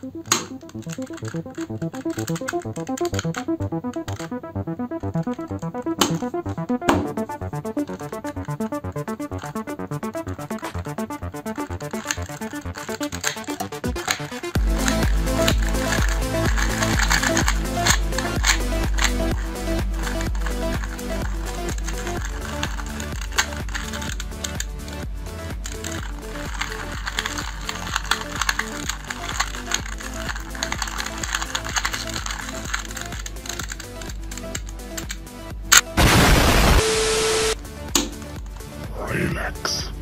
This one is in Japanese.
Thank you. relax.